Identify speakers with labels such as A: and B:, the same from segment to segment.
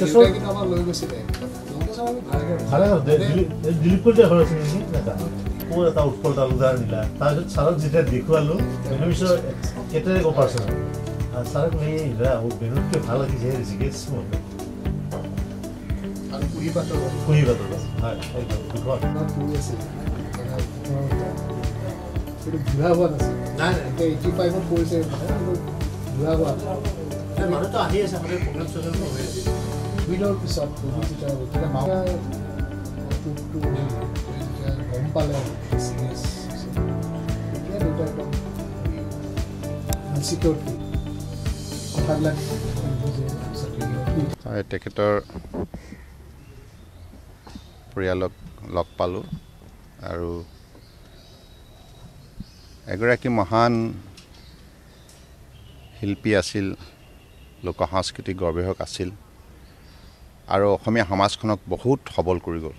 A: লংকেশ্বৰ
B: কিন্তু আমাক লৈ গৈছিলে লংকেশ্বৰ আমি ভালকে
A: ভালে হ'ল। দে- দিলীপ কলিতা ঘৰ আছিল নেকি এটা ক'ৰ এটা উৎপল তালুকদাৰ নিলা তাৰপিছত ছাৰক যেতিয়া দেখুৱালোঁ বেনু মিশ্ৰ কেতিয়াৰে অপাৰেশ্যন ছাৰক এই ইৰা বেনুতকৈ ভাল লাগিছে
B: আৰু পাতৰ
A: হয় একদম দুখন
B: আছিল বুঢ়া হোৱা নাছিল
A: নাই
B: এইটি ফাইভত বুঢ়া হোৱা নাই
A: নাই মানুহটো আহি আছে মানে প্ৰগ্ৰেম চগ্ৰেম হৈ আছে
B: কোভিডৰ পিছত কোভিড যেতিয়া তেতিয়া মা অসুখটো যেতিয়া গম পালে চিৰিয়াছ তেতিয়া দেউতা একদম আনচিকিউৰ কথাবিলাক।
C: হয় তেখেতৰ পৰিয়ালক লগ পালোঁ আৰু এগৰাকী মহান শিল্পী আছিল লোক সাংস্কৃতিক গৱেষক আছিল আৰু অসমীয়া সমাজখনক বহুত সবল কৰি গ'ল।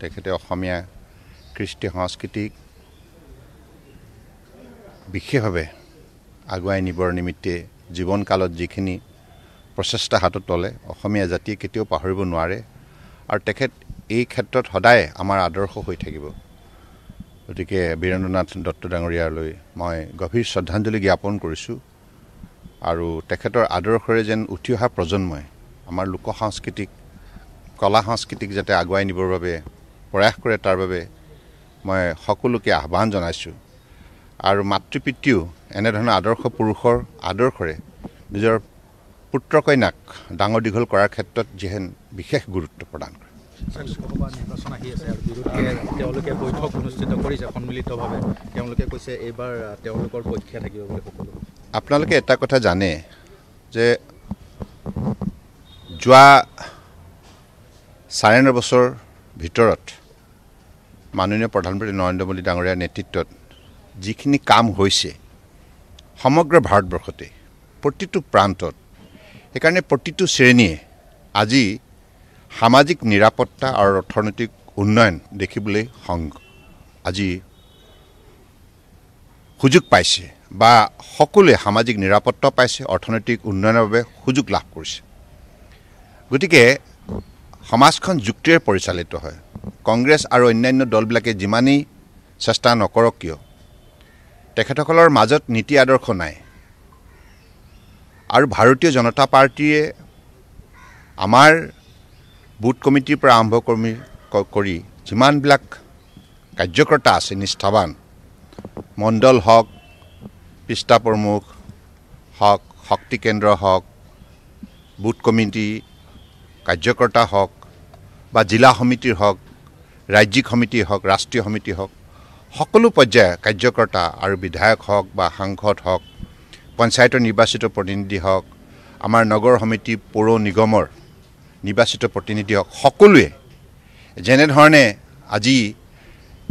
C: তেখেতে অসমীয়া কৃষ্টি সংস্কৃতিক বিশেষভাৱে আগুৱাই নিবৰ নিমিত্তে জীৱনকালত যিখিনি প্ৰচেষ্টা হাতত ল'লে অসমীয়া জাতিয়ে কেতিয়াও পাহৰিব নোৱাৰে আৰু তেখেত এই ক্ষেত্ৰত সদায় আমাৰ আদৰ্শ হৈ থাকিব। গতিকে বীৰেন্দ্ৰনাথ দত্ত ডাঙৰীয়ালৈ মই গভীৰ শ্ৰদ্ধাঞ্জলি জ্ঞাপন কৰিছোঁ আৰু তেখেতৰ আদৰ্শৰে যেন উঠি অহা প্ৰজন্মই আমাৰ লোক সাংস্কৃতিক কলা সংস্কৃতিক যাতে আগুৱাই নিবৰ বাবে প্ৰয়াস কৰে তাৰ বাবে মই সকলোকে আহ্বান জনাইছোঁ। আৰু মাতৃ পিতৃও এনেধৰণৰ আদৰ্শ পুৰুষৰ আদৰ্শৰে নিজৰ পুত্ৰ কন্যাক ডাঙৰ দীঘল কৰাৰ ক্ষেত্ৰত যেন বিশেষ গুৰুত্ব প্ৰদান কৰে।
D: লোকসভা নিৰ্বাচন আহি আছে আৰু বিৰোধীয়ে তেওঁলোকে বৈঠক অনুষ্ঠিত কৰিছে সন্মিলিতভাৱে। তেওঁলোকে কৈছে এইবাৰ তেওঁলোকৰ পক্ষে থাকিব বুলি সকলো।
C: আপোনালোকে এটা কথা জানে যে যোৱা চাৰে ন বছৰ ভিতৰত মাননীয় প্ৰধানমন্ত্ৰী নৰেন্দ্ৰ মোদী ডাঙৰীয়াৰ নেতৃত্বত যিখিনি কাম হৈছে সমগ্ৰ ভাৰতবৰ্ষতে প্ৰতিটো প্ৰান্তত সেইকাৰণে প্ৰতিটো শ্ৰেণীয়ে আজি সামাজিক নিৰাপত্তা আৰু অৰ্থনৈতিক উন্নয়ন দেখিবলৈ সং আজি সুযোগ পাইছে বা সকলোৱে সামাজিক নিৰাপত্তা পাইছে অৰ্থনৈতিক উন্নয়নৰ বাবে সুযোগ লাভ কৰিছে। গতিকে সমাজখন যুক্তিৰে পৰিচালিত হয়। কংগ্ৰেছ আৰু অন্যান্য দলবিলাকে যিমানেই চেষ্টা নকৰক কিয় তেখেতসকলৰ মাজত নীতি আদৰ্শ নাই। আৰু ভাৰতীয় জনতা পাৰ্টীয়ে আমাৰ বুথ কমিটিৰ পৰা আৰম্ভ কৰি কৰি যিমানবিলাক কাৰ্যকৰ্তা আছে নিষ্ঠাৱান মণ্ডল হওক পৃষ্ঠা প্ৰমুখ হওক শক্তি কেন্দ্ৰ হওক বুথ কমিটি কাৰ্যকৰ্তা হওক বা জিলা সমিতিৰ হওক ৰাজ্যিক সমিতি হওক ৰাষ্ট্ৰীয় সমিতি হওক সকলো পৰ্যায়ৰ কাৰ্যকৰ্তা আৰু বিধায়ক হওক বা সাংসদ হওক পঞ্চায়তৰ নিৰ্বাচিত প্ৰতিনিধি হওক আমাৰ নগৰ সমিতি পৌৰ নিগমৰ নিৰ্বাচিত প্ৰতিনিধি হওক সকলোৱে যেনেধৰণে আজি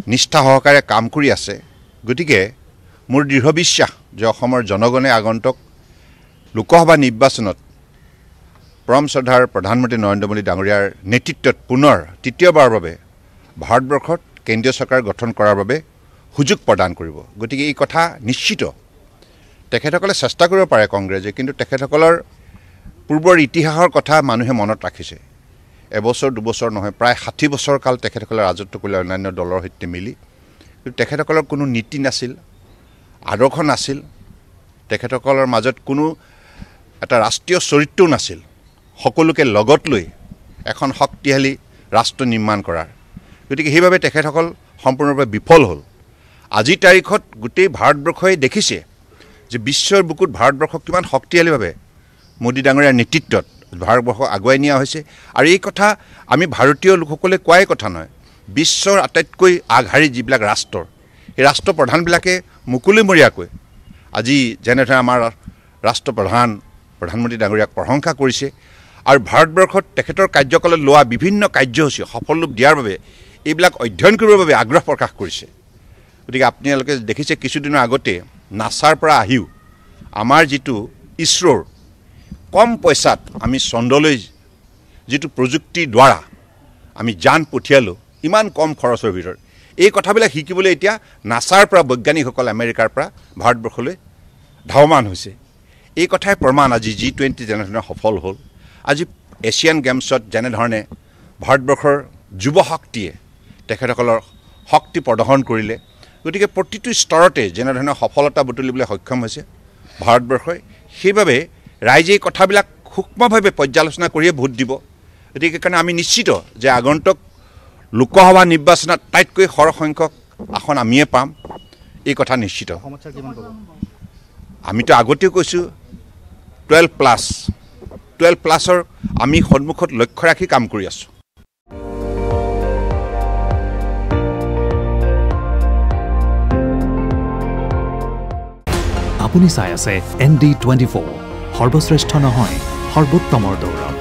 C: নিষ্ঠা সহকাৰে কাম কৰি আছে গতিকে মোৰ দৃঢ় বিশ্বাস যে অসমৰ জনগণে আগন্তুক লোকসভা নিৰ্বাচনত পৰম শ্ৰদ্ধাৰ প্ৰধানমন্ত্ৰী নৰেন্দ্ৰ মোদী ডাঙৰীয়াৰ নেতৃত্বত পুনৰ তৃতীয়বাৰৰ বাবে ভাৰতবৰ্ষত কেন্দ্ৰীয় চৰকাৰ গঠন কৰাৰ বাবে সুযোগ প্ৰদান কৰিব। গতিকে এই কথা নিশ্চিত। তেখেতসকলে চেষ্টা কৰিব পাৰে কংগ্ৰেছে কিন্তু তেখেতসকলৰ পূৰ্বৰ ইতিহাসৰ কথা মানুহে মনত ৰাখিছে। এবছৰ দুবছৰ নহয় প্ৰায় ষাঠি বছৰ কাল তেখেতসকলে ৰাজত্ব কৰিলে অন্যান্য দলৰ সৈতে মিলি। কিন্তু তেখেতসকলৰ কোনো নীতি নাছিল আদৰ্শ নাছিল। তেখেতসকলৰ মাজত কোনো এটা ৰাষ্ট্ৰীয় চৰিত্ৰও নাছিল। সকলোকে লগত লৈ এখন শক্তিশালী ৰাষ্ট্ৰ নিৰ্মাণ কৰাৰ। গতিকে সেইবাবে তেখেতসকল সম্পূৰ্ণৰূপে বিফল হ'ল। আজিৰ তাৰিখত গোটেই ভাৰতবৰ্ষই দেখিছে যে বিশ্বৰ বুকুত ভাৰতবৰ্ষক কিমান শক্তিশালীভাৱে মোদী ডাঙৰীয়াৰ নেতৃত্বত ভাৰতবৰ্ষক আগুৱাই নিয়া হৈছে। আৰু এই কথা আমি ভাৰতীয় লোকসকলে কোৱাই কথা নহয় বিশ্বৰ আটাইতকৈ আগশাৰী যিবিলাক ৰাষ্ট্ৰৰ সেই ৰাষ্ট্ৰপ্ৰধানবিলাকে মুকলিমূৰীয়াকৈ আজি যেনেধৰণে আমাৰ ৰাষ্ট্ৰপ্ৰধান প্ৰধানমন্ত্ৰী ডাঙৰীয়াক প্ৰশংসা কৰিছে আৰু ভাৰতবৰ্ষত তেখেতৰ কাৰ্যকালত লোৱা বিভিন্ন কাৰ্যসূচী সফল ৰূপ দিয়াৰ বাবে এইবিলাক অধ্যয়ন কৰিবৰ বাবে আগ্ৰহ প্ৰকাশ কৰিছে। গতিকে আপোনালোকে দেখিছে কিছুদিনৰ আগতে নাছাৰ পৰা আহিও আমাৰ যিটো ইছৰোৰ কম পইচাত আমি চন্দ্ৰলৈ যিটো প্ৰযুক্তিৰ দ্বাৰা আমি যান পঠিয়ালোঁ ইমান কম খৰচৰ ভিতৰত। এই কথাবিলাক শিকিবলৈ এতিয়া নাছাৰ পৰা বৈজ্ঞানিকসকল আমেৰিকাৰ পৰা ভাৰতবৰ্ষলৈ ধাৱমান হৈছে। এই কথাই প্ৰমাণ আজি জি টুৱেণ্টি যেনেধৰণে সফল হ'ল। আজি এছিয়ান গেমছত যেনেধৰণে ভাৰতবৰ্ষৰ যুৱ শক্তিয়ে তেখেতসকলৰ শক্তি প্ৰদৰ্শন কৰিলে গতিকে প্ৰতিটো স্তৰতে যেনেধৰণে সফলতা বুটলিবলৈ সক্ষম হৈছে ভাৰতবৰ্ষই সেইবাবে ৰাইজে এই কথাবিলাক সূক্ষ্মভাৱে পৰ্যালোচনা কৰিয়ে ভোট দিব। গতিকে কাৰণে আমি নিশ্চিত যে আগন্তুক লোকসভা নিৰ্বাচনত আটাইতকৈ সৰহসংখ্যক আসন আমিয়ে পাম এই কথা নিশ্চিত। আমিতো আগতেও কৈছোঁ টুৱেল্ভ প্লাছ টুৱেল্ভ প্লাছৰ আমি সন্মুখত লক্ষ্য ৰাখি কাম কৰি আছোঁ।
A: আপুনি চাই আছে এন ডি টুৱেণ্টি ফ'ৰ। সৰ্বশ্ৰেষ্ঠ নহয় সৰ্বোত্তমৰ দৌৰত।